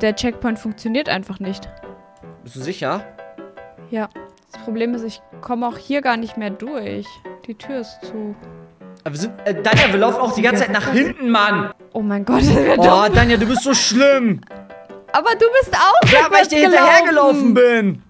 der Checkpoint funktioniert einfach nicht. Bist du sicher? Ja. Das Problem ist, ich komme auch hier gar nicht mehr durch. Die Tür ist zu. Aber wir sind, äh, Danja, wir laufen auch die ganze Zeit nach hinten, Mann. Oh mein Gott, das wird Oh. Danja, du bist so schlimm. Aber du bist auch Ja, weil ich dir hinterhergelaufen bin.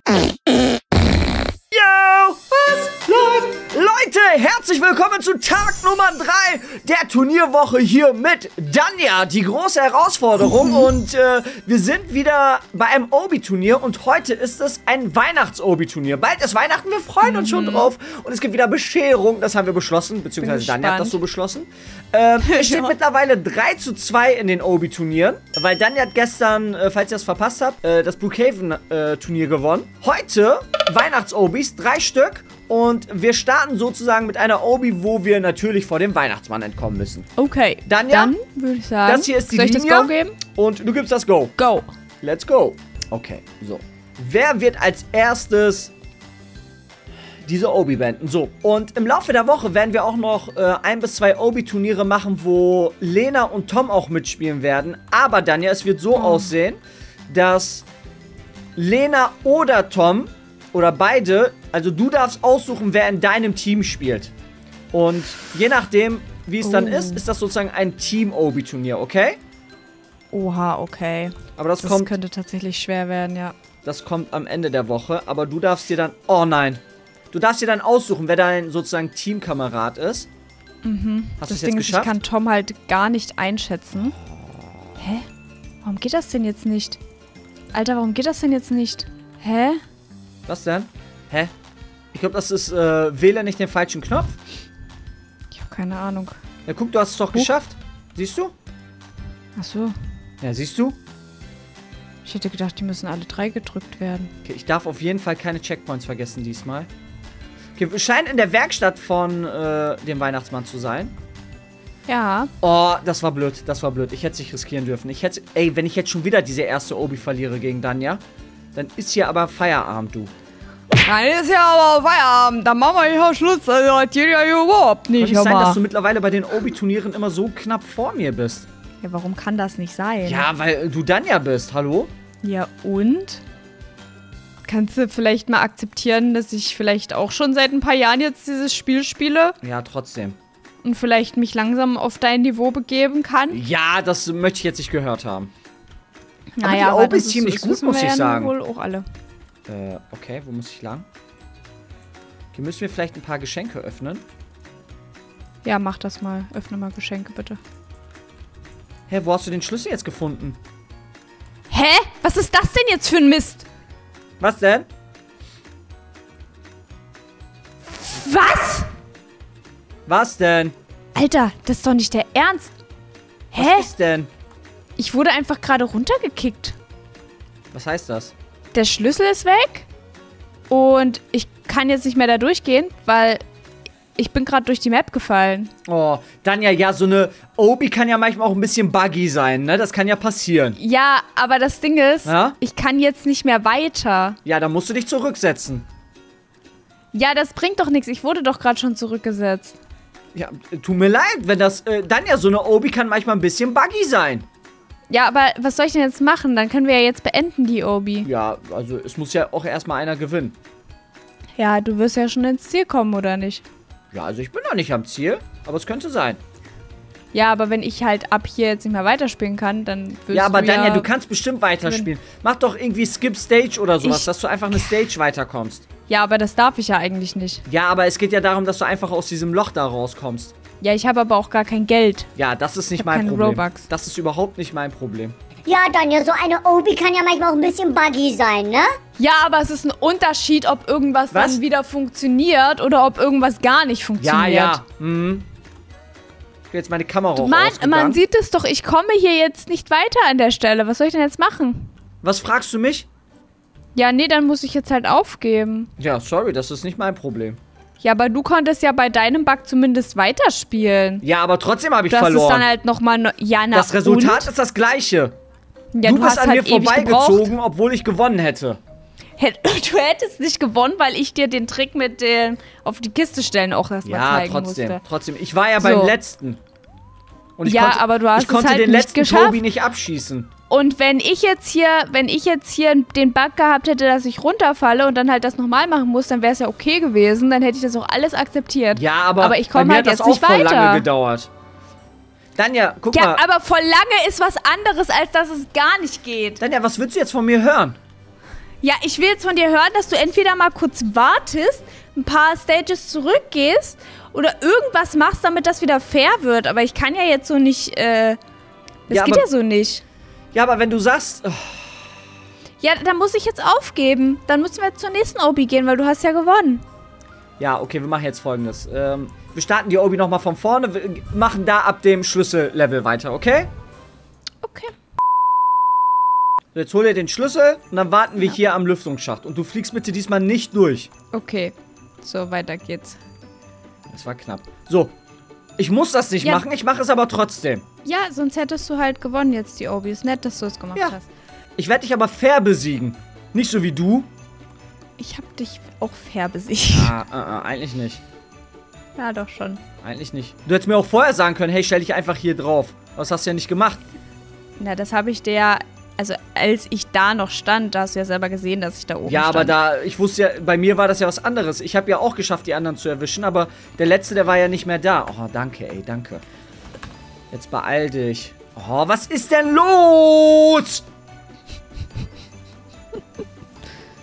Herzlich willkommen zu Tag Nummer 3 der Turnierwoche hier mit Danja, die große Herausforderung. Und äh, wir sind wieder bei einem Obi-Turnier und heute ist es ein Weihnachts-Obi-Turnier. Bald ist Weihnachten, wir freuen uns schon drauf. Und es gibt wieder Bescherung, das haben wir beschlossen, beziehungsweise Danja hat das so beschlossen. Ähm, es steht Ja. mittlerweile 3 zu 2 in den Obi-Turnieren, weil Danja hat gestern, äh, falls ihr das verpasst habt, äh, das Brookhaven-Turnier gewonnen. Heute Weihnachts-Obis, drei Stück. Und wir starten sozusagen mit einer Obi, wo wir natürlich vor dem Weihnachtsmann entkommen müssen. Okay. Danja, Dann würde ich sagen. das hier ist die Soll ich Linie. das Go geben? Und du gibst das Go. Go. Let's go. Okay, so. Wer wird als erstes diese Obi beenden? So, und im Laufe der Woche werden wir auch noch äh, ein bis zwei Obi-Turniere machen, wo Lena und Tom auch mitspielen werden. Aber Danja, es wird so aussehen, dass Lena oder Tom oder beide, also du darfst aussuchen, wer in deinem Team spielt. Und je nachdem, wie es dann Oh. ist, ist das sozusagen ein Team-Obi-Turnier, okay? Oha, okay. Aber das, Das kommt könnte tatsächlich schwer werden, ja. Das kommt am Ende der Woche, aber du darfst dir dann. Oh nein. Du darfst dir dann aussuchen, wer dein sozusagen Teamkamerad ist. Mhm. Hast du Das es jetzt Ding ist, ich geschafft? kann Tom halt gar nicht einschätzen. Hä? Warum geht das denn jetzt nicht? Alter, warum geht das denn jetzt nicht? Hä? Was denn? Hä? Ich glaube, das ist, äh, wähle nicht den falschen Knopf. Ich habe keine Ahnung. Ja, guck, du hast es doch geschafft. Siehst du? Ach so. Ja, siehst du? Ich hätte gedacht, die müssen alle drei gedrückt werden. Okay, ich darf auf jeden Fall keine Checkpoints vergessen diesmal. Okay, wir scheinen in der Werkstatt von äh, dem Weihnachtsmann zu sein. Ja. Oh, das war blöd, das war blöd. Ich hätte es nicht riskieren dürfen. Ich hätte, ey, wenn ich jetzt schon wieder diese erste Obi verliere gegen Danja, dann ist hier aber Feierabend, du. Nein, ist ja aber Feierabend. Dann machen wir hier Schluss. Also, das geht ja überhaupt Kann nicht. nicht sein, dass du mittlerweile bei den Obi-Turnieren immer so knapp vor mir bist. ja, warum kann das nicht sein? Ja, weil du Danja bist, hallo? Ja, und? Kannst du vielleicht mal akzeptieren, dass ich vielleicht auch schon seit ein paar Jahren jetzt dieses Spiel spiele Ja, trotzdem. und vielleicht mich langsam auf dein Niveau begeben kann? Ja, das möchte ich jetzt nicht gehört haben. Naja, die aber Obi das ist ziemlich gut, muss ich ja sagen. wohl auch alle. Äh, okay, wo muss ich lang? Hier müssen wir vielleicht ein paar Geschenke öffnen. Ja, mach das mal. Öffne mal Geschenke, bitte. Hä, wo hast du den Schlüssel jetzt gefunden? Hä? Was ist das denn jetzt für ein Mist? Was denn? Was? Was denn? Alter, das ist doch nicht der Ernst. Hä? Was ist denn? Ich wurde einfach gerade runtergekickt. Was heißt das? Der Schlüssel ist weg und ich kann jetzt nicht mehr da durchgehen, weil ich bin gerade durch die Map gefallen. Oh, Danja, ja, so eine Obi kann ja manchmal auch ein bisschen buggy sein, ne? Das kann ja passieren. Ja, aber das Ding ist, Ja? ich kann jetzt nicht mehr weiter. Ja, dann musst du dich zurücksetzen. Ja, das bringt doch nichts. Ich wurde doch gerade schon zurückgesetzt. Ja, tut mir leid, wenn das, äh, dann ja so eine Obi kann manchmal ein bisschen buggy sein. Ja, aber was soll ich denn jetzt machen? Dann können wir ja jetzt beenden, die Obi. Ja, also es muss ja auch erstmal einer gewinnen. Ja, du wirst ja schon ins Ziel kommen, oder nicht? Ja, also ich bin noch nicht am Ziel, aber es könnte sein. Ja, aber wenn ich halt ab hier jetzt nicht mehr weiterspielen kann, dann wirst ja, aber du Danja, ja... du kannst bestimmt weiterspielen. Mach doch irgendwie Skip Stage oder sowas, Ich- dass du einfach eine Stage weiterkommst. Ja, aber das darf ich ja eigentlich nicht. Ja, aber es geht ja darum, dass du einfach aus diesem Loch da rauskommst. Ja, ich habe aber auch gar kein Geld. Ja, das ist nicht mein keine Problem. Robux. Das ist überhaupt nicht mein Problem. Ja, Danja, so eine Obi kann ja manchmal auch ein bisschen buggy sein, ne? Ja, aber es ist ein Unterschied, ob irgendwas Was? dann wieder funktioniert oder ob irgendwas gar nicht Ja, funktioniert. ja. Mhm. Ich will jetzt meine Kamera Mann, ausgegangen. man sieht es doch, ich komme hier jetzt nicht weiter an der Stelle. Was soll ich denn jetzt machen? Was fragst du mich? Ja, nee, dann muss ich jetzt halt aufgeben. Ja, sorry, das ist nicht mein Problem. Ja, aber du konntest ja bei deinem Bug zumindest weiterspielen. Ja, aber trotzdem habe ich Du hast es verloren. dann halt nochmal... No ja, na das Resultat und? ist das gleiche. Ja, du, bist hast an halt mir vorbeigezogen, obwohl ich gewonnen hätte. Hätt- Du hättest nicht gewonnen, weil ich dir den Trick mit den auf die Kiste stellen auch erstmal Ja, zeigen trotzdem. musste. Trotzdem. Ich war ja beim So. letzten. Und ich Ja, konnte, aber du hast ich konnte es halt den nicht letzten geschafft. Tobi nicht abschießen. Und wenn ich jetzt hier, wenn ich jetzt hier den Bug gehabt hätte, dass ich runterfalle und dann halt das nochmal machen muss, dann wäre es ja okay gewesen. Dann hätte ich das auch alles akzeptiert. Ja, aber, Aber ich komme halt jetzt nicht auch voll weiter. lange gedauert. Danja, guck Ja, mal. aber voll lange ist was anderes, als dass es gar nicht geht. Danja, was willst du jetzt von mir hören? Ja, ich will jetzt von dir hören, dass du entweder mal kurz wartest, ein paar Stages zurückgehst oder irgendwas machst, damit das wieder fair wird. Aber ich kann ja jetzt so nicht, äh, das Ja, geht ja so nicht. Ja, aber wenn du sagst, oh, Ja, dann muss ich jetzt aufgeben. Dann müssen wir zur nächsten Obi gehen, weil du hast ja gewonnen. ja, okay, wir machen jetzt folgendes. Ähm, wir starten die Obi nochmal von vorne, wir machen da ab dem Schlüssellevel weiter, okay? Okay. So, Jetzt hol dir den Schlüssel und dann warten wir hier am Lüftungsschacht. Und du fliegst bitte diesmal nicht durch. Okay. So, weiter geht's. Das war knapp. So, ich muss das nicht Ja. machen, ich mache es aber trotzdem. Ja, sonst hättest du halt gewonnen jetzt, die Obi. Ist nett, dass du es gemacht Ja. hast. Ich werde dich aber fair besiegen. Nicht so wie du. Ich hab dich auch fair besiegt. Ah, ah, ah, eigentlich nicht. Ja, doch schon. Eigentlich nicht. Du hättest mir auch vorher sagen können, hey, stell dich einfach hier drauf. Das hast du ja nicht gemacht. Na, das habe ich dir ja, also als ich da noch stand, da hast du ja selber gesehen, dass ich da oben Ja, stand. aber da, ich wusste ja, bei mir war das ja was anderes. Ich habe ja auch geschafft, die anderen zu erwischen, aber der letzte, der war ja nicht mehr da. Oh, danke, ey, danke. Jetzt beeil dich. Oh, was ist denn los?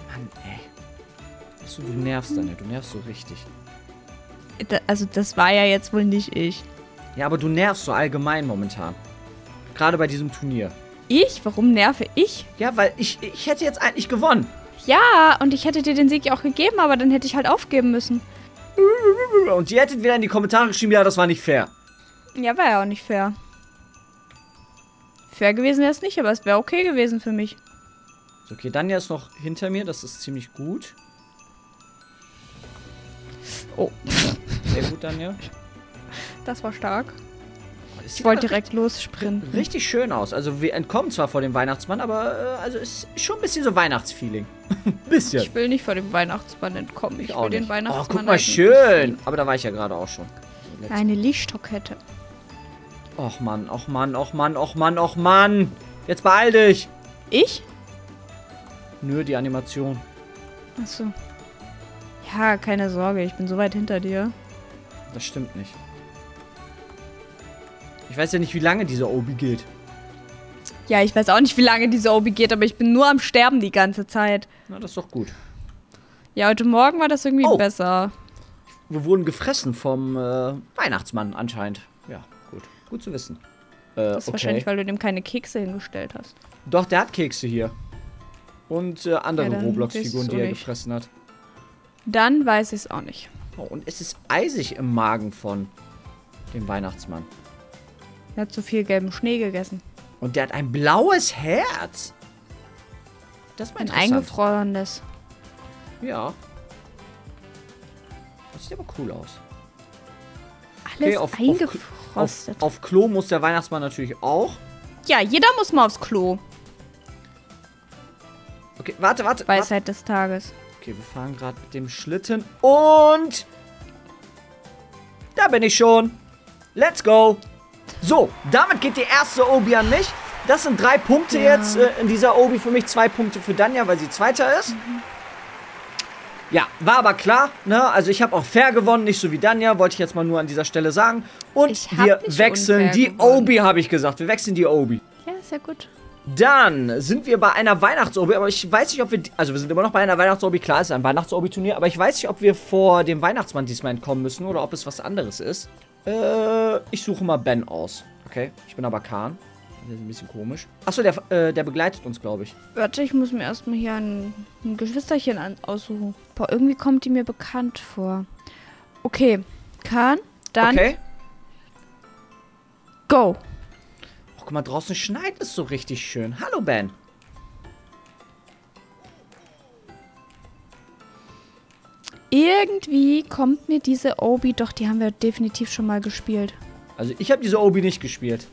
Mann, ey. Achso, du nervst dann, ja. Du nervst so richtig. Da, also das war ja jetzt wohl nicht ich. Ja, aber du nervst so allgemein momentan. Gerade bei diesem Turnier. Ich? Warum nerve ich? Ja, weil ich, ich hätte jetzt eigentlich gewonnen. Ja, und ich hätte dir den Sieg ja auch gegeben, aber dann hätte ich halt aufgeben müssen. Und ihr hättet wieder in die Kommentare geschrieben, ja, das war nicht fair. Ja, war ja auch nicht fair. Fair gewesen wäre es nicht, aber es wäre okay gewesen für mich. So, okay, Danja ist noch hinter mir, das ist ziemlich gut. Oh, Sehr gut, Danja. das war stark. Ich wollte direkt lossprinten. richtig, richtig schön aus. Also wir entkommen zwar vor dem Weihnachtsmann, aber äh, also es ist schon ein bisschen so Weihnachtsfeeling. Bisschen. Ich will nicht vor dem Weihnachtsmann entkommen. Ich, will den Weihnachtsmann Oh, guck mal, schön. Aber da war ich ja gerade auch schon. Let's- Eine Lichterkette. Och Mann, och Mann, och Mann, och Mann, och Mann. Jetzt beeil dich. Ich? Nö, die Animation. Achso. Ja, keine Sorge, ich bin so weit hinter dir. Das stimmt nicht. Ich weiß ja nicht, wie lange diese Obi geht. Ja, ich weiß auch nicht, wie lange diese Obi geht, aber ich bin nur am Sterben die ganze Zeit. Na, das ist doch gut. Ja, heute Morgen war das irgendwie Oh. besser. Wir wurden gefressen vom äh, Weihnachtsmann anscheinend. Ja, gut. Gut zu wissen. Äh, Das ist wahrscheinlich, weil du dem keine Kekse hingestellt hast. Doch, der hat Kekse hier. Und äh, andere Ja, Roblox-Figuren, die er nicht. gefressen hat. Dann weiß ich es auch nicht. Oh, und es ist eisig im Magen von dem Weihnachtsmann. Er hat zu viel gelben Schnee gegessen. Und der hat ein blaues Herz. Das ist mal Ein eingefrorenes. Ja. Das sieht aber cool aus. Alles auf, auf, eingefrostet. auf, auf Klo muss der Weihnachtsmann natürlich auch. ja, jeder muss mal aufs Klo. Okay, warte, warte. warte. Weisheit des Tages. Okay, wir fahren gerade mit dem Schlitten. Und... Da bin ich schon. Let's go. So, damit geht die erste Obi an mich. Das sind drei Punkte Ja. jetzt äh, in dieser Obi für mich. Zwei Punkte für Danja, weil sie Zweiter ist. Ja, war aber klar, ne? Also ich habe auch fair gewonnen, nicht so wie Danja, wollte ich jetzt mal nur an dieser Stelle sagen. Und wir wechseln die gewonnen. Obi, habe ich gesagt. Wir wechseln die Obi. Ja, ist ja gut. Dann sind wir bei einer Weihnachtsobi, aber ich weiß nicht, ob wir. Also, wir sind immer noch bei einer Weihnachtsobi. Klar, es ist ein Weihnachtsobi-Turnier, aber ich weiß nicht, ob wir vor dem Weihnachtsmann diesmal entkommen müssen oder ob es was anderes ist. Äh, ich suche mal Ben aus. Okay, ich bin aber Kahn. Das ist ein bisschen komisch. Achso, der, äh, der begleitet uns, glaube ich. Warte, ich muss mir erstmal hier ein, ein Geschwisterchen an, aussuchen. Boah, irgendwie kommt die mir bekannt vor. Okay, Kahn, dann Okay. go. Oh, guck mal, draußen schneit es so richtig schön. Hallo, Ben. Irgendwie kommt mir diese Obi, doch, die haben wir definitiv schon mal gespielt. Also, ich habe diese Obi nicht gespielt.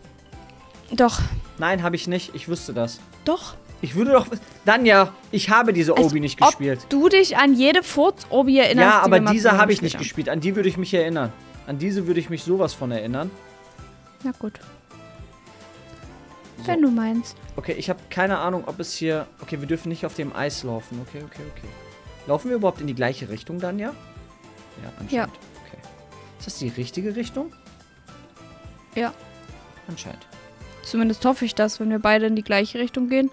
Doch, Nein, habe ich nicht. Ich wüsste das. doch. Ich würde doch. Danja, ich habe diese Als Obi nicht ob gespielt. du dich an jede Furz-Obi erinnerst. Ja, die aber mal diese habe ich nicht gespielt gespielt. An die würde ich mich erinnern. An diese würde ich mich sowas von erinnern. Na gut. Wenn du meinst. Okay, ich habe keine Ahnung, ob es hier... Okay, wir dürfen nicht auf dem Eis laufen. Okay, okay, okay. Laufen wir überhaupt in die gleiche Richtung dann, ja? Ja, anscheinend. Ja. Okay. Ist das die richtige Richtung? Ja. Anscheinend. Zumindest hoffe ich das, wenn wir beide in die gleiche Richtung gehen.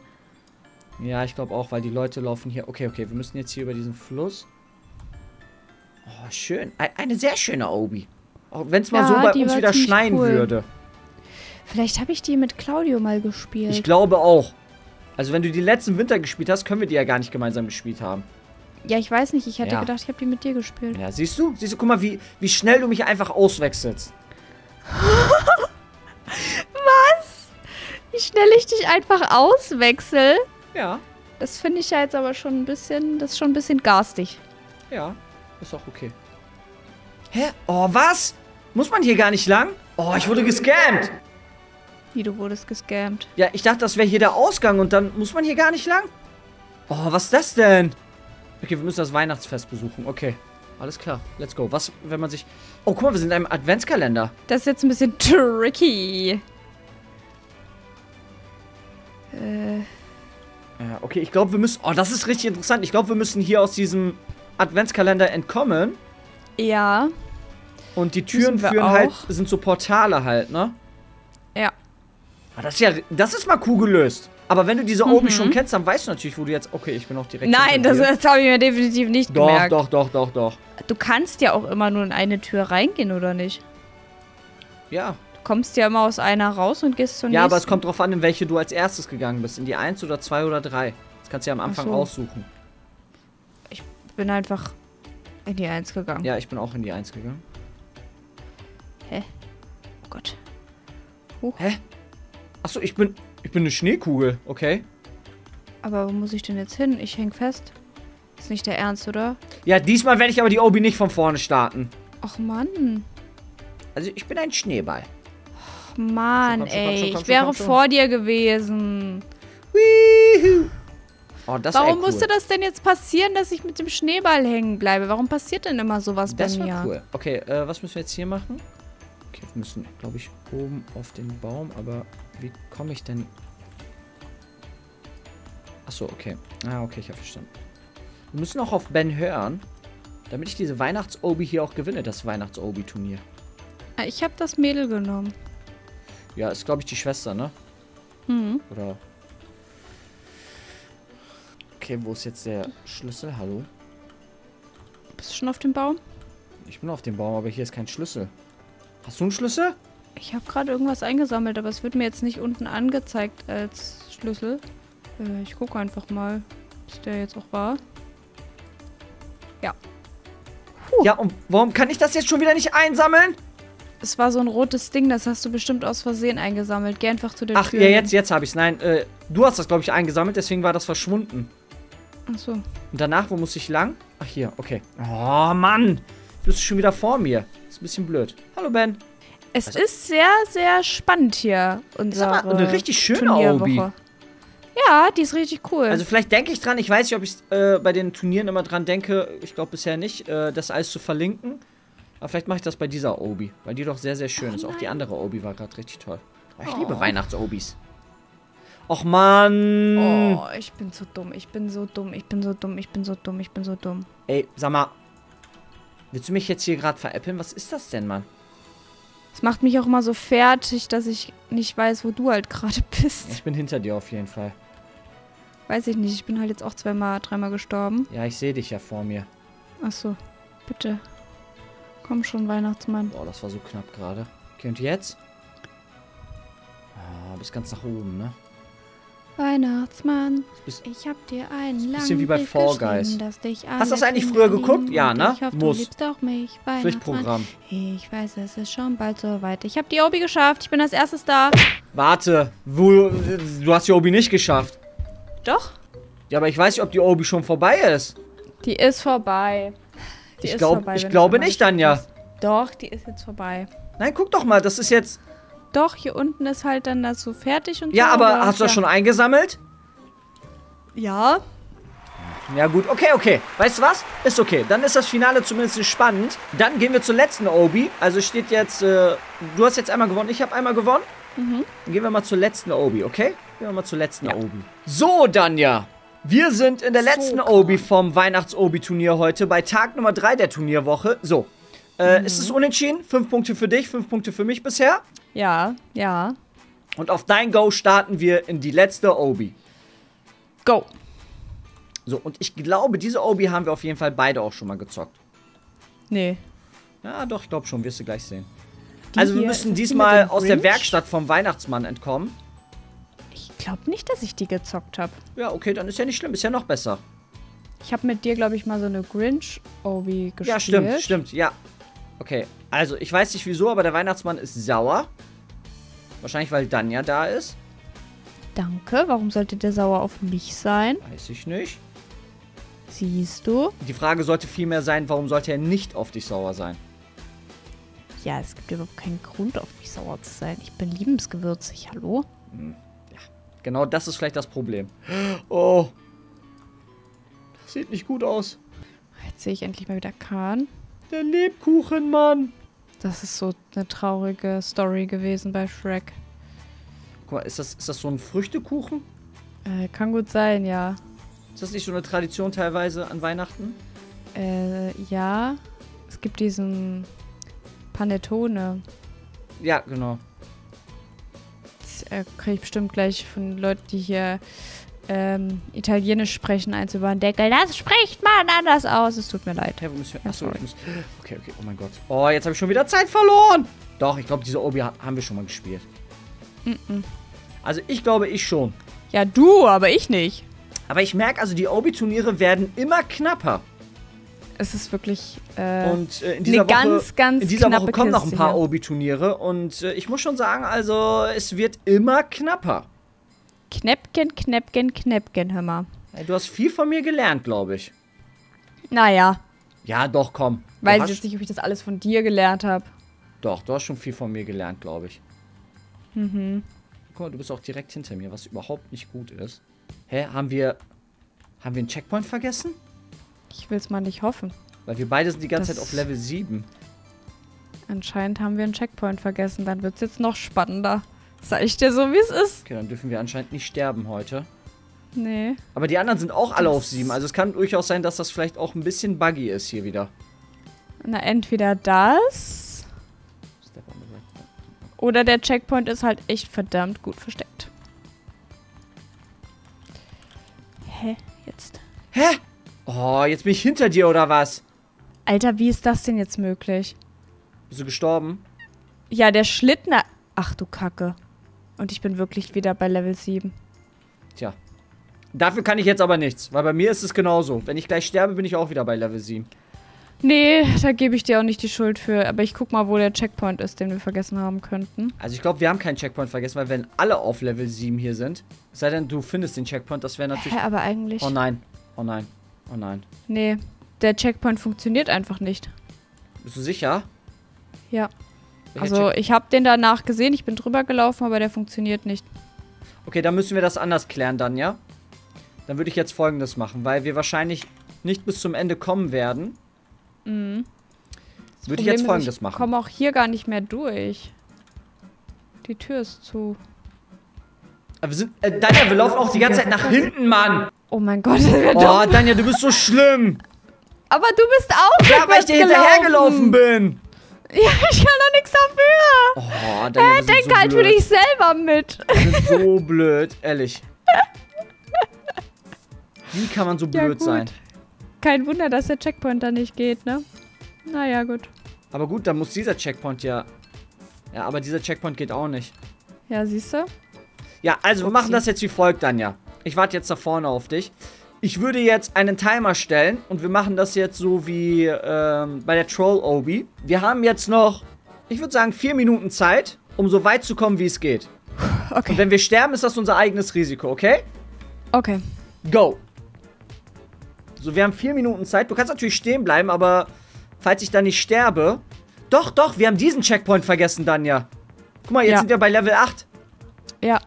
Ja, ich glaube auch, weil die Leute laufen hier... Okay, okay, wir müssen jetzt hier über diesen Fluss. Oh, schön. Ein- Eine sehr schöne Obi. Auch wenn es mal Ja, so bei uns wieder schneien cool. würde. Vielleicht habe ich die mit Claudio mal gespielt. Ich glaube auch. Also wenn du die letzten Winter gespielt hast, können wir die ja gar nicht gemeinsam gespielt haben. Ja, ich weiß nicht. Ich hatte Ja. gedacht, ich habe die mit dir gespielt. Ja, siehst du? Siehst du, guck mal, wie, wie schnell du mich einfach auswechselst. Wie schnell ich dich einfach auswechsel. Ja, Das finde ich ja jetzt aber schon ein bisschen, das ist schon ein bisschen garstig. ja. Ist auch okay. Hä? Oh, was? Muss man hier gar nicht lang? Oh, ich wurde gescammt. Wie du wurdest gescammt. Ja, ich dachte, das wäre hier der Ausgang und dann muss man hier gar nicht lang? Oh, was ist das denn? Okay, wir müssen das Weihnachtsfest besuchen. Okay, alles klar. Let's go. Was, wenn man sich... Oh, guck mal, wir sind in einem Adventskalender. Das ist jetzt ein bisschen tricky. Äh, Ja, okay, ich glaube, wir müssen... Oh, das ist richtig interessant. Ich glaube, wir müssen hier aus diesem Adventskalender entkommen. ja. Und die Türen führen halt... auch. Sind so Portale halt, ne? Ja. Ah, das ist ja... Das ist mal cool gelöst. Aber wenn du diese Mhm. Obi schon kennst, dann weißt du natürlich, wo du jetzt... Okay, ich bin auch direkt Nein, das, das habe ich mir definitiv nicht Doch, gemerkt. doch, doch, doch, doch. Du kannst ja auch immer nur in eine Tür reingehen, oder nicht? Ja. Du kommst ja immer aus einer raus und gehst zur Ja, aber es nächsten. kommt drauf an, in welche du als erstes gegangen bist. In die 1 oder 2 oder 3. Das kannst du ja am Anfang so. aussuchen. Ich bin einfach in die Eins gegangen. Ja, ich bin auch in die 1 gegangen. Oh Gott. Hä? Achso, ich bin. Ich bin eine Schneekugel, okay. Aber wo muss ich denn jetzt hin? Ich häng fest. Ist nicht der Ernst, oder? Ja, diesmal werde ich aber die Obi nicht von vorne starten. Ach Mann. Also ich bin ein Schneeball. Ach Mann, Komm komm ey. komm ich komm wäre vor dir gewesen. Woohoo. Oh, das Warum cool. musste das denn jetzt passieren, dass ich mit dem Schneeball hängen bleibe? Warum passiert denn immer sowas Das bei war mir? cool. Okay, äh, was müssen wir jetzt hier machen? Okay, wir müssen, glaube ich, oben auf den Baum, aber wie komme ich denn... Achso, okay. Ah, okay, ich habe verstanden. Wir müssen auch auf Ben hören, damit ich diese Weihnachts-Obi hier auch gewinne, das Weihnachts-Obi-Turnier. Ah, Ich habe das Mädel genommen. Ja, ist, glaube ich, die Schwester, ne? Hm. Oder... Okay, wo ist jetzt der Schlüssel? Hallo? Bist du schon auf dem Baum? Ich bin auf dem Baum, aber hier ist kein Schlüssel. Hast du einen Schlüssel? Ich habe gerade irgendwas eingesammelt, aber es wird mir jetzt nicht unten angezeigt als Schlüssel. Äh, ich gucke einfach mal, was der jetzt auch war. Ja, und warum kann ich das jetzt schon wieder nicht einsammeln? Es war so ein rotes Ding, das hast du bestimmt aus Versehen eingesammelt. Geh einfach zu der Ach, Tür. ja, jetzt, jetzt habe ich's. Nein, äh, du hast das, glaube ich, eingesammelt, deswegen war das verschwunden. Achso. Und danach, wo muss ich lang? Ach, hier, okay. Oh, Mann. Du bist schon wieder vor mir. Ist ein bisschen blöd. Hallo, Ben. Es Also- ist sehr, sehr spannend hier. Ist Unsere aber eine richtig schöne. Obi. Ja, die ist richtig cool. Also vielleicht denke ich dran, ich weiß nicht, ob ich äh, bei den Turnieren immer dran denke, ich glaube bisher nicht, äh, das alles zu verlinken. Aber vielleicht mache ich das bei dieser Obi, weil die doch sehr, sehr schön Oh ist. Auch die nein. andere Obi war gerade richtig toll. Ich Oh. liebe Weihnachts-Obis. Och Mann. oh, ich bin so dumm, ich bin so dumm, ich bin so dumm, ich bin so dumm, ich bin so dumm. Ey, sag mal, willst du mich jetzt hier gerade veräppeln? Was ist das denn, Mann? Es macht mich auch immer so fertig, dass ich nicht weiß, wo du halt gerade bist. Ich bin hinter dir auf jeden Fall. Weiß ich nicht, ich bin halt jetzt auch zweimal, dreimal gestorben. Ja, ich sehe dich ja vor mir. Achso, bitte. Komm schon, Weihnachtsmann. Boah, das war so knapp gerade. Okay, und jetzt? Ah, bis ganz nach oben, ne? Weihnachtsmann, ich hab dir einen ein langen bisschen wie bei Fall Guys. dass dich Hast du das eigentlich früher geguckt? Ja, ne? Ich hoffe, Muss. du liebst auch mich. Pflichtprogramm. Ich weiß, es ist schon bald soweit. Ich habe die Obi geschafft. Ich bin als erstes da. Warte, wo, du hast die Obi nicht geschafft. Doch? Ja, aber ich weiß nicht, ob die Obi schon vorbei ist. Die ist vorbei. Die ich ist glaub, vorbei, ich glaube nicht, Anja. ist. Doch, die ist jetzt vorbei. Nein, guck doch mal, das ist jetzt... Doch, hier unten ist halt dann das so fertig und Ja, so. aber hast du das ja. schon eingesammelt? Ja. Ja gut, okay, okay. Weißt du was? Ist okay. Dann ist das Finale zumindest spannend. Dann gehen wir zur letzten Obi. Also steht jetzt, äh, du hast jetzt einmal gewonnen, ich habe einmal gewonnen. Dann gehen wir mal zur letzten Obi, okay? Gehen wir mal zur letzten Obi. So, Danja. Wir sind in der So, letzten Karl. Obi vom Weihnachts-Obi-Turnier heute, bei Tag Nummer 3 der Turnierwoche. So, äh, Mhm. ist es unentschieden? Fünf Punkte für dich, fünf Punkte für mich bisher. Ja, ja. Und auf dein Go starten wir in die letzte Obi. Go. So, und ich glaube, diese Obi haben wir auf jeden Fall beide auch schon mal gezockt. Nee. Ja, doch, ich glaube schon, wirst du gleich sehen. Die also wir müssen ist diesmal aus der? Werkstatt vom Weihnachtsmann entkommen. Ich glaube nicht, dass ich die gezockt habe. Ja, okay, dann ist ja nicht schlimm, ist ja noch besser. Ich habe mit dir, glaube ich, mal so eine Grinch-Obi gespielt. Ja, stimmt, stimmt, ja. Okay, also ich weiß nicht wieso, aber der Weihnachtsmann ist sauer. Wahrscheinlich, weil Danja da ist. Danke. Warum sollte der sauer auf mich sein? Weiß ich nicht. Siehst du? Die Frage sollte vielmehr sein, warum sollte er nicht auf dich sauer sein? Ja, es gibt überhaupt keinen Grund, auf mich sauer zu sein. Ich bin liebensgewürzig, hallo? Genau das ist vielleicht das Problem. Oh. Das sieht nicht gut aus. Jetzt sehe ich endlich mal wieder Kahn. Der Lebkuchenmann. Das ist so eine traurige Story gewesen bei Shrek. Guck mal, ist das, ist das so ein Früchtekuchen? Äh, kann gut sein, ja. Ist das nicht so eine Tradition teilweise an Weihnachten? Äh, ja. Es gibt diesen Panettone. Ja, genau. Das äh, kriege ich bestimmt gleich von Leuten, die hier ähm, Italienisch sprechen, eins über den Deckel. Das spricht man anders aus. Es tut mir leid. Wo müssen wir? Achso, ich muss. Okay, okay, oh mein Gott. Oh, jetzt habe ich schon wieder Zeit verloren. Doch, ich glaube, diese Obi ha- haben wir schon mal gespielt. Also, ich glaube, ich schon. Ja, du, aber ich nicht. Aber ich merke, also, die Obi-Turniere werden immer knapper. Es ist wirklich äh, Und äh, in dieser eine Woche, ganz, ganz in dieser Woche kommen noch ein Kiste paar. Obi-Turniere. Und äh, ich muss schon sagen, also, es wird immer knapper. Knäppchen, Knäppchen, Knäppchen, hör mal. Du hast viel von mir gelernt, glaube ich. Naja, Ja, doch, komm. Du weiß hast, jetzt nicht, ob ich das alles von dir gelernt habe. Doch, du hast schon viel von mir gelernt, glaube ich. Mhm. Guck mal, du bist auch direkt hinter mir, was überhaupt nicht gut ist. Hä, haben wir. Haben wir einen Checkpoint vergessen? Ich will es mal nicht hoffen. Weil wir beide sind die ganze Das- Zeit auf Level 7. Anscheinend haben wir einen Checkpoint vergessen. Dann wird es jetzt noch spannender. Sag ich dir so, wie es ist? Okay, dann dürfen wir anscheinend nicht sterben heute. Nee. Aber die anderen sind auch alle auf 7. Also es kann durchaus sein, dass das vielleicht auch ein bisschen buggy ist hier wieder. Na, entweder das oder der Checkpoint ist halt echt verdammt gut versteckt. Hä? Jetzt. Hä? Oh, jetzt bin ich hinter dir oder was? Alter, wie ist das denn jetzt möglich? Bist du gestorben? Ja, der Schlitten. Ach du Kacke. Und ich bin wirklich wieder bei Level 7. Tja. Dafür kann ich jetzt aber nichts, weil bei mir ist es genauso. Wenn ich gleich sterbe, bin ich auch wieder bei Level 7. Nee, da gebe ich dir auch nicht die Schuld für. Aber ich guck mal, wo der Checkpoint ist, den wir vergessen haben könnten. Also ich glaube, wir haben keinen Checkpoint vergessen, weil wenn alle auf Level 7 hier sind, es sei denn, du findest den Checkpoint, das wäre natürlich... Hä, aber eigentlich. Oh nein, oh nein, oh nein. Nee, der Checkpoint funktioniert einfach nicht. Bist du sicher? Ja. Also ich habe den danach gesehen, ich bin drüber gelaufen, aber der funktioniert nicht. Okay, dann müssen wir das anders klären dann, ja? Dann würde ich jetzt folgendes machen, weil wir wahrscheinlich nicht bis zum Ende kommen werden. Mhm. Das Würde ich jetzt ist, folgendes Ich machen. komme auch hier gar nicht mehr durch. Die Tür ist zu. Aber wir sind, äh, Danja, wir laufen auch die ganze Zeit nach hinten, Mann. Oh mein Gott, das wird Oh. Danja, du bist so schlimm. Aber du bist auch Ja, weil ich dir hinterhergelaufen bin. Ja, ich kann doch nichts dafür. Oh, wir sind Denk so halt für blöd. dich selber mit. Wir so blöd, ehrlich. Wie kann man so Ja, blöd gut. sein? Kein Wunder, dass der Checkpoint da nicht geht, ne? Naja, gut. Aber gut, dann muss dieser Checkpoint ja... Ja, aber dieser Checkpoint geht auch nicht. Ja, siehst du? Ja, also wir Upsi. machen das jetzt wie folgt, Danja. Ich warte jetzt da vorne auf dich. Ich würde jetzt einen Timer stellen und wir machen das jetzt so wie ähm, bei der Troll-Obi. Wir haben jetzt noch, ich würde sagen, vier Minuten Zeit, um so weit zu kommen, wie es geht. Und Okay. wenn wir sterben, ist das unser eigenes Risiko, okay? Okay. Go! So, wir haben vier Minuten Zeit. Du kannst natürlich stehen bleiben, aber falls ich da nicht sterbe... Doch, doch, wir haben diesen Checkpoint vergessen, Danja. Guck mal, jetzt Ja. sind wir bei Level 8. Ja.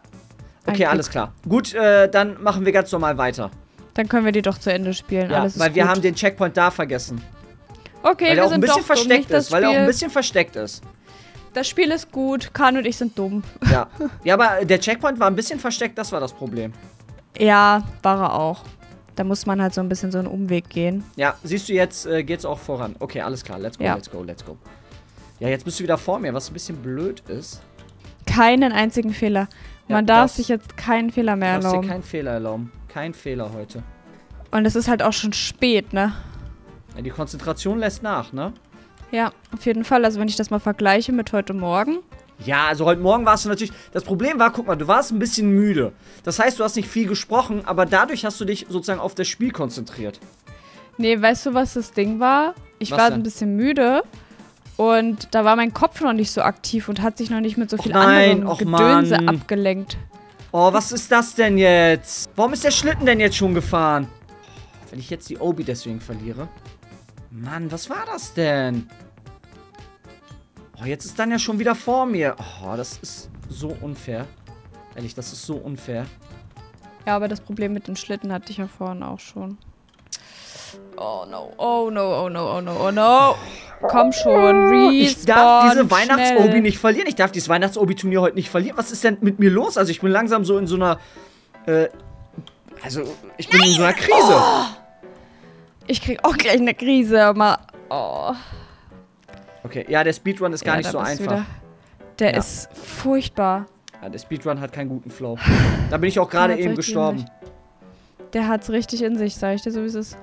Okay, alles klar. Gut, äh, dann machen wir ganz normal weiter. Dann können wir die doch zu Ende spielen. Ja, weil wir gut. haben den Checkpoint da vergessen. Okay, weil wir er auch ein sind bisschen doch dumm, versteckt ist. Weil er auch ein bisschen versteckt ist. Das Spiel ist gut, Kan und ich sind dumm. Ja. ja, aber der Checkpoint war ein bisschen versteckt, das war das Problem. Ja, war er auch. Da muss man halt so ein bisschen so einen Umweg gehen. Ja, siehst du, jetzt äh, geht's auch voran. Okay, alles klar. Let's go, Ja. let's go, let's go. Ja, jetzt bist du wieder vor mir, was ein bisschen blöd ist. Keinen einzigen Fehler. Ja, Man darf das- sich jetzt keinen Fehler Du mehr darfst dir erlauben. keinen Fehler erlauben. Kein Fehler heute. Und es ist halt auch schon spät, ne? Ja, die Konzentration lässt nach, ne? Ja, auf jeden Fall. Also wenn ich das mal vergleiche mit heute Morgen. Ja, also heute Morgen warst du natürlich. Das Problem war, guck mal, du warst ein bisschen müde. Das heißt, du hast nicht viel gesprochen, aber dadurch hast du dich sozusagen auf das Spiel konzentriert. Nee, weißt du, was das Ding war? Ich Was war denn? ein bisschen müde. Und da war mein Kopf noch nicht so aktiv und hat sich noch nicht mit so viel nein, anderem och Gedönse Mann. abgelenkt. Oh, was ist das denn jetzt? Warum ist der Schlitten denn jetzt schon gefahren? Wenn ich jetzt die Obi deswegen verliere. Mann, was war das denn? Oh, jetzt ist dann ja schon wieder vor mir. Oh, das ist so unfair. Ehrlich, das ist so unfair. Ja, aber das Problem mit dem Schlitten hatte ich ja vorhin auch schon. Oh no, oh no, oh no, oh no, oh no. Komm schon, respawn, Ich darf diese. Weihnachts-Obi nicht verlieren. Ich darf dieses Weihnachts-Obi-Turnier heute nicht verlieren. Was ist denn mit mir los? Also ich bin langsam so in so einer... Äh, also ich bin in so einer Krise. Ich krieg auch gleich eine Krise, aber... Oh. Okay, ja, der Speedrun ist gar Ja, nicht so einfach. wieder. Der Ja. ist furchtbar. Ja, der Speedrun hat keinen guten Flow. Da bin ich auch gerade eben gestorben. Der hat's richtig in sich, sag ich dir so, wie es ist.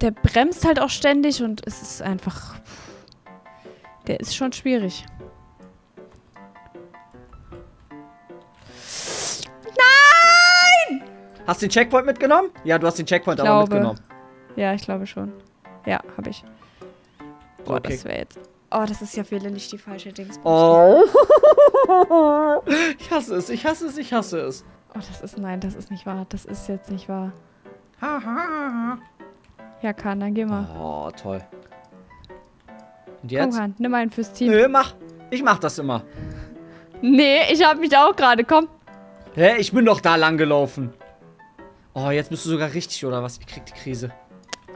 Der bremst halt auch ständig und es ist einfach... Der ist schon schwierig. Hast du den Checkpoint mitgenommen? Ja, du hast den Checkpoint Ich aber glaube. mitgenommen. Ja, ich glaube schon. Ja, habe ich. Boah, Okay. das wäre jetzt... Oh, das ist ja für nicht die falsche Dings. Oh. ich hasse es, ich hasse es, ich hasse es. Oh, das ist... Nein, das ist nicht wahr. Das ist jetzt nicht wahr. Ha, ha, ha. Ja, kann, dann geh mal. Oh, toll. Und Komm, jetzt? Han, nimm einen fürs Team. Nö, mach. Ich mach das immer. Nee, ich hab mich auch gerade. Komm. Hä, ich bin doch da lang gelaufen. Oh, jetzt bist du sogar richtig, oder was? Ich krieg die Krise.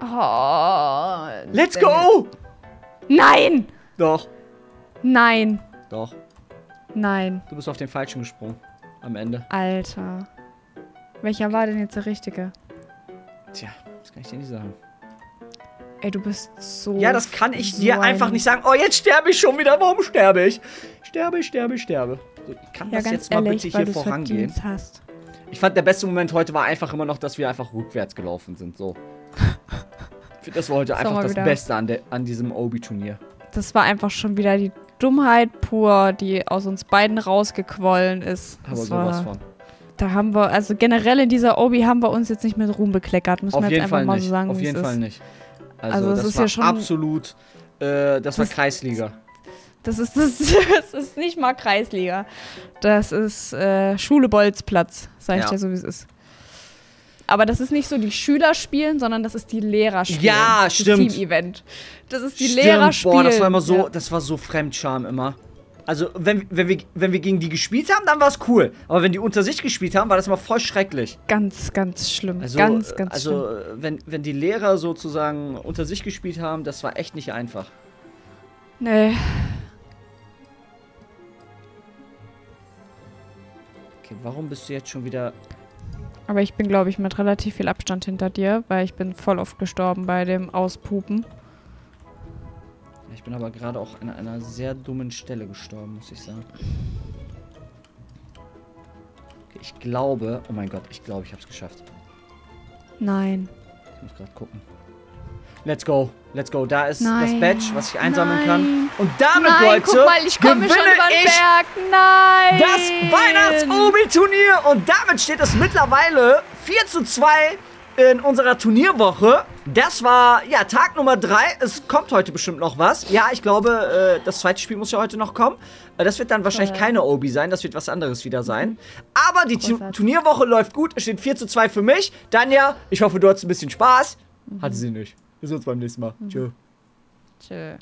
Oh. Let's go! Nein! Doch, Nein. doch. Nein. Du bist auf den falschen gesprungen. Am Ende. Alter. Welcher war denn jetzt der richtige? Tja, das kann ich dir nicht sagen. Ey, du bist so. Ja, das kann ich so dir einfach ein- nicht sagen. Oh, jetzt sterbe ich schon wieder. Warum sterbe ich? Sterbe, ich, sterbe, ich, sterbe. So, kann Ja, das jetzt mal ehrlich, bitte hier vorangehen? hast. Ich fand, der beste Moment heute war einfach immer noch, dass wir einfach rückwärts gelaufen sind. So. Das war heute einfach das wieder. Beste an, der, an diesem Obi-Turnier. Das war einfach schon wieder die Dummheit pur, die aus uns beiden rausgequollen ist. Aber Das sowas war, von. Da haben wir, also generell in dieser Obi haben wir uns jetzt nicht mit Ruhm bekleckert, müssen Auf wir jetzt einfach Fall mal nicht. so sagen. Auf jeden ist. Fall nicht. Also, Also, es das ist war ja schon- absolut. Äh, das war Das- Kreisliga. Das ist, das, das ist nicht mal Kreisliga. Das ist äh, Schule Bolzplatz, sag ich Ja. dir so, wie es ist. Aber das ist nicht so die Schüler spielen, sondern das ist die Lehrer spielen. Ja, das stimmt. Team-Event. Das ist die Stimmt, Lehrer spielen. Boah, das war immer so, Ja. das war so Fremdscham immer. Also, wenn, wenn, wir, wenn wir gegen die gespielt haben, dann war es cool. Aber wenn die unter sich gespielt haben, war das immer voll schrecklich. Ganz, ganz schlimm. Also, ganz, ganz also schlimm. äh, wenn, wenn die Lehrer sozusagen unter sich gespielt haben, das war echt nicht einfach. Nee. Okay, warum bist du jetzt schon wieder. Aber ich bin, glaube ich, mit relativ viel Abstand hinter dir, weil ich bin voll oft gestorben bei dem Auspupen. Ich bin aber gerade auch an einer sehr dummen Stelle gestorben, muss ich sagen. Okay, ich glaube. Oh mein Gott, ich glaube, ich habe es geschafft. Nein. Ich muss gerade gucken. Let's go. Let's go. Da ist das Nein. Badge, was ich einsammeln kann. Nein. Und damit, Nein, Leute, guck mal, ich komme schon gewinne über den ich Berg. Nein. das Weihnachts-Obi-Turnier. Und damit steht es mittlerweile 4 zu 2 in unserer Turnierwoche. Das war, ja, Tag Nummer 3. Es kommt heute bestimmt noch was. Ja, ich glaube, äh, das zweite Spiel muss ja heute noch kommen. Äh, Das wird dann wahrscheinlich keine Obi sein. Das wird was anderes wieder sein. Aber die Tu-. Turnierwoche läuft gut. Es steht 4 zu 2 für mich. Danja, ich hoffe, du hattest ein bisschen Spaß. Hatte sie nicht. Wir sehen uns beim nächsten Mal. Tschö. Tschö.